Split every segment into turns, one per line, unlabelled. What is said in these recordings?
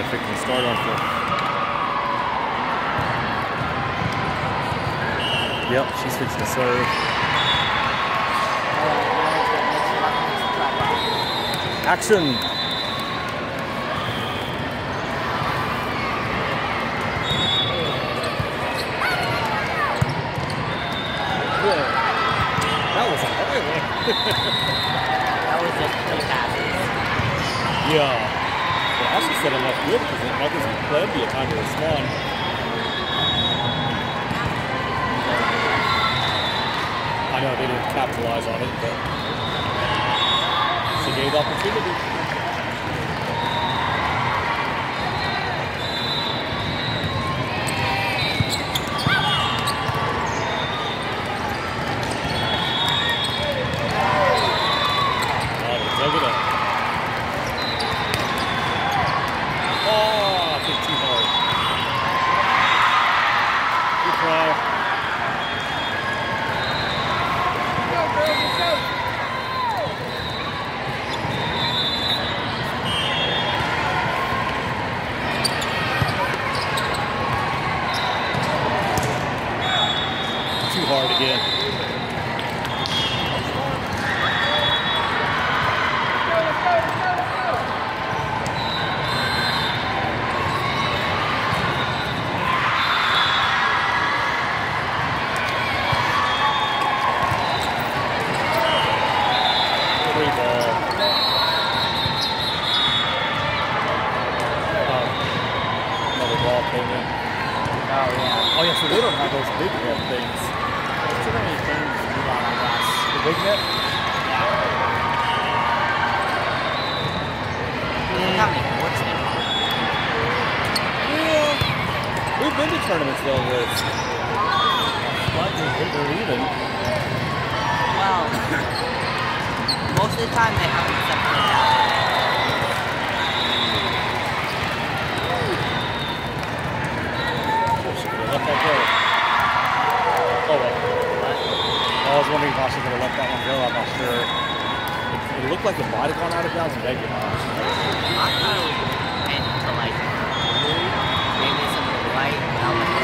they're fixing start on for. Yep, she's fixing to serve. Action! That was a highway.
That was just three passes.
Yeah. Ashley set him up good because that gives him plenty of time to respond. I know they didn't capitalize on it, but gave the opportunity. Oh, they dug it up. Oh, I think too hard. Good try. Too hard again. Free ball. Um, another ball came in.
Oh yeah.
Oh yeah, so they don't have those big net things.
There's too many things to do that, I guess.
The big net?
Look how many courts they have.
Yeah. We've been to tournaments though with slightly bigger even.
Well, most of the time they have except for that.
Oh, she could have left that go. Oh well. I was wondering if I should have left that one go. I'm not sure. It, it looked like it might have gone out of bounds, maybe not.
I thought it was meant to like maybe some of the right element.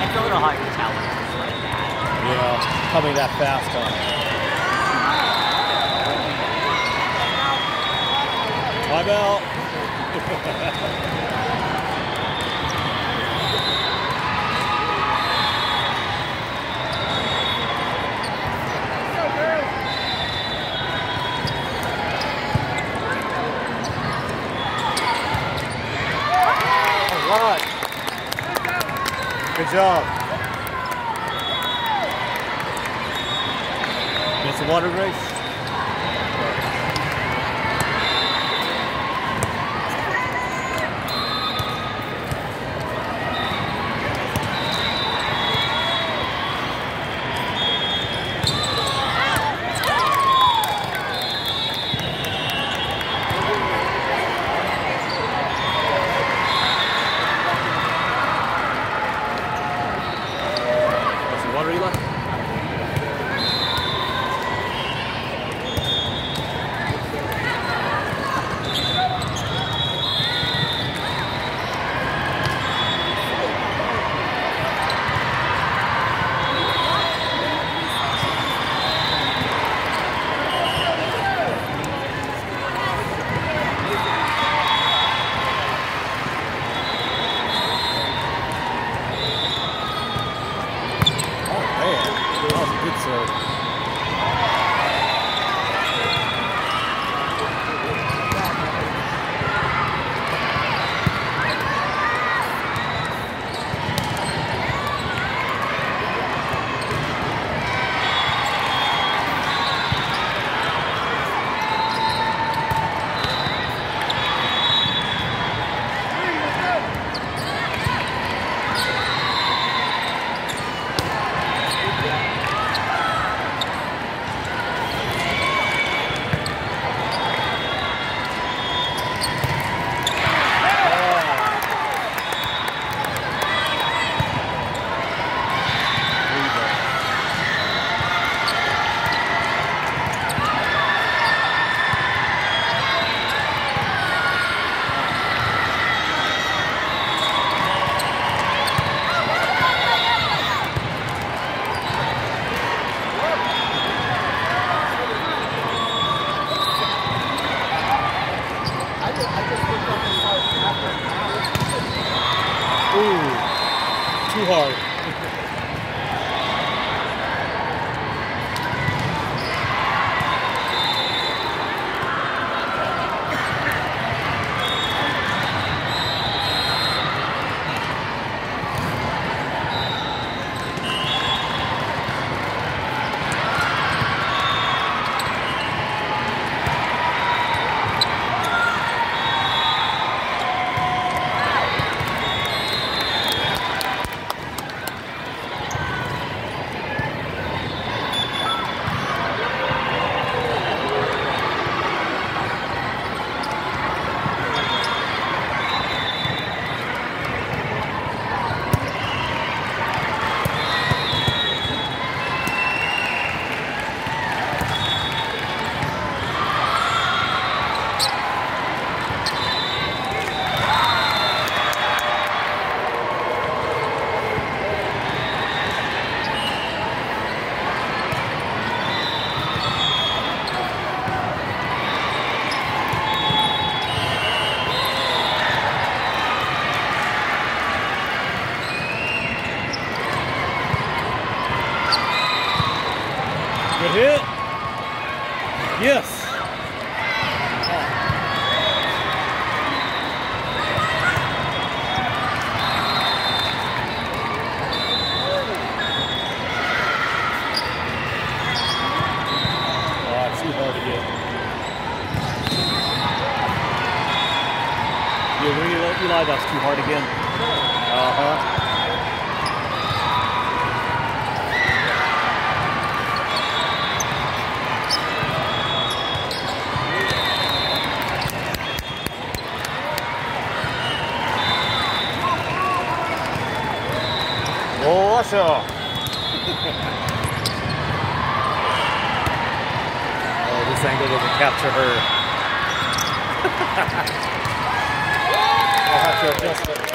It's a little hard to tell when it's like that.
Yeah, coming that fast, huh? All right. Good job. It's a water race. Oh, oh, this angle doesn't capture her. I'll have to adjust it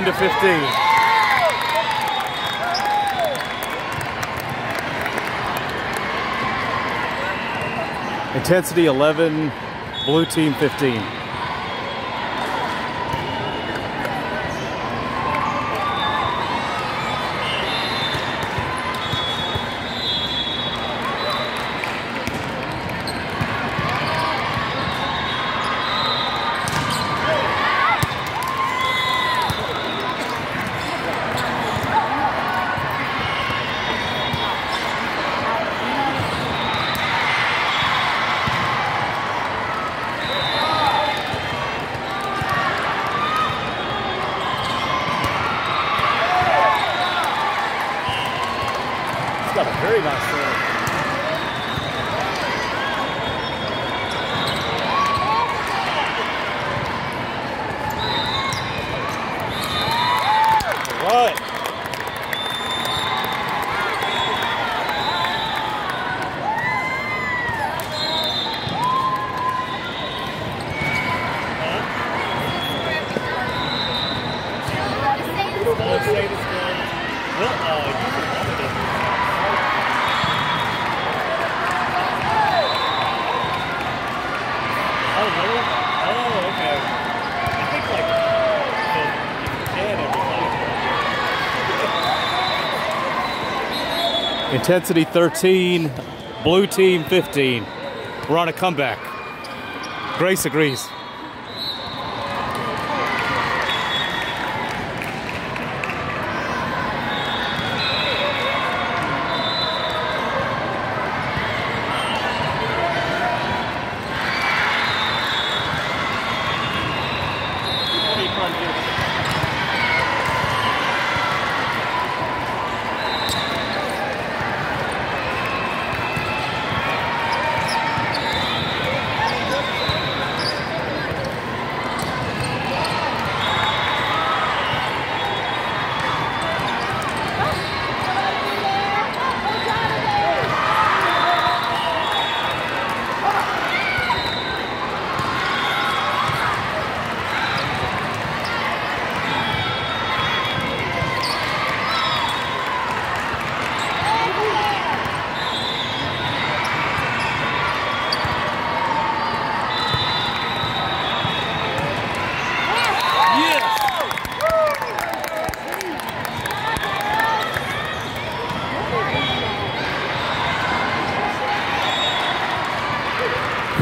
10 to 15. Intensity 11, blue team 15. It's got a very nice serve. Right.
Oh, really? Oh, okay. I think like the can everybody.
Intensity 13, blue team 15. We're on a comeback. Grace agrees.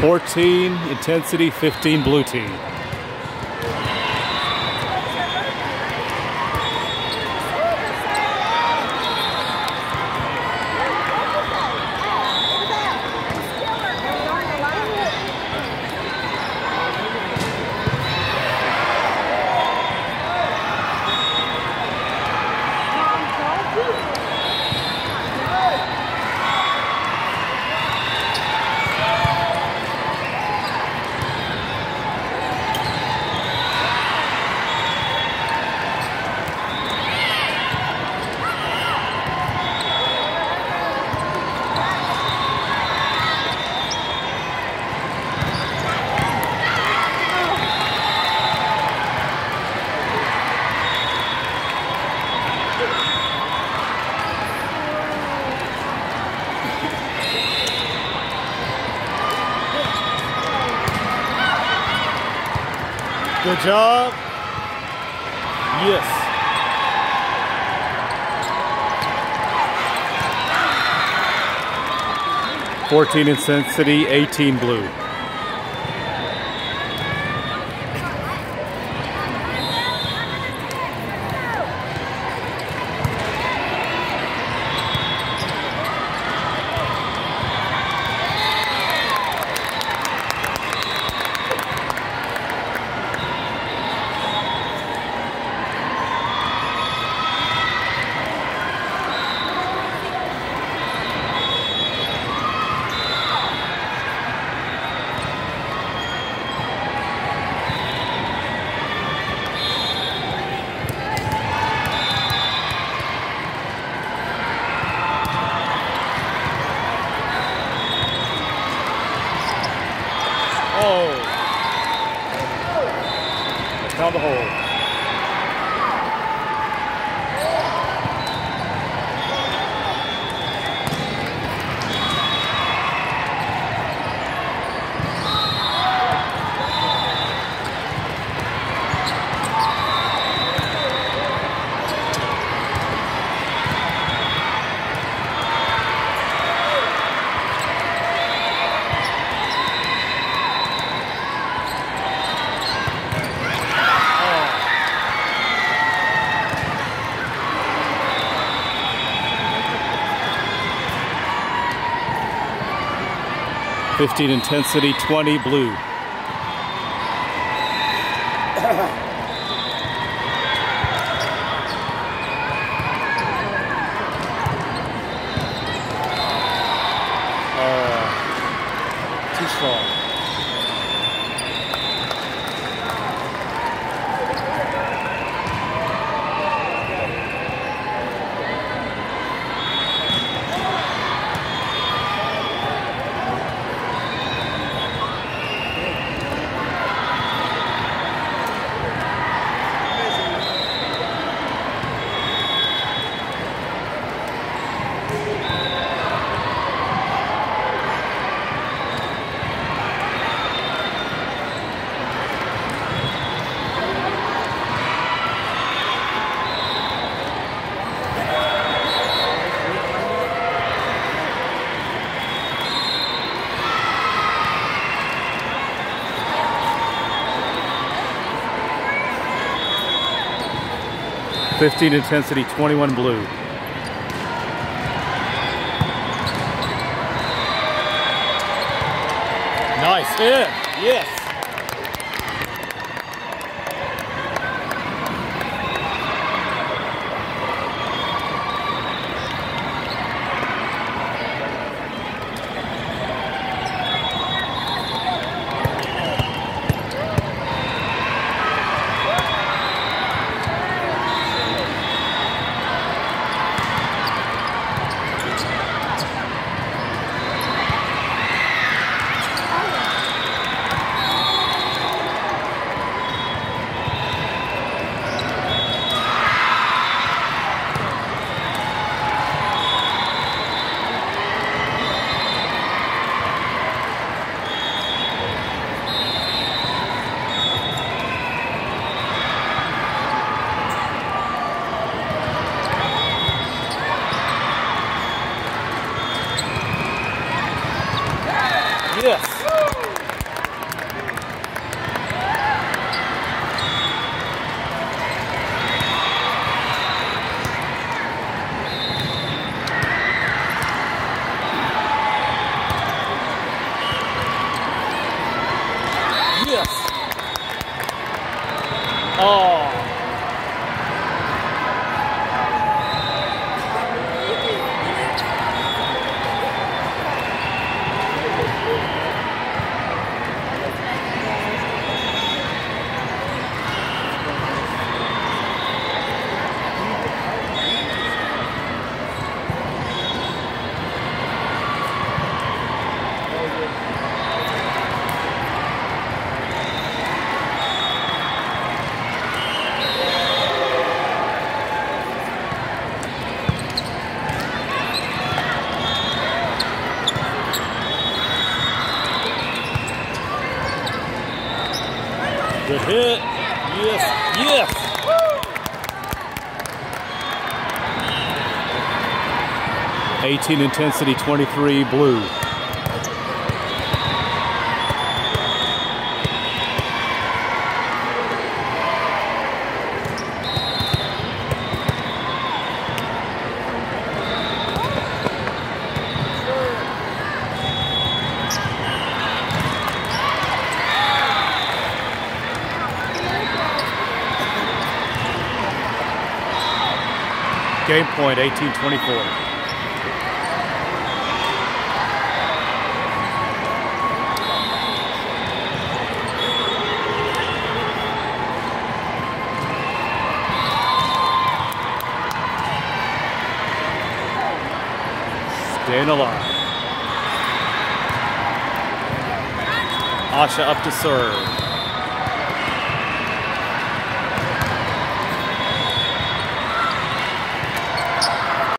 14 intensity, 15 blue team. Good job. Yes. Fourteen intensity, eighteen blue. Oh. Down the hole. 15 intensity, 20 blue. Uh, too strong. Fifteen intensity, twenty-one blue. Nice. Yes. Yes. 18 intensity, 23 blue. game point, 18-24. Staying alive. Asha up to serve.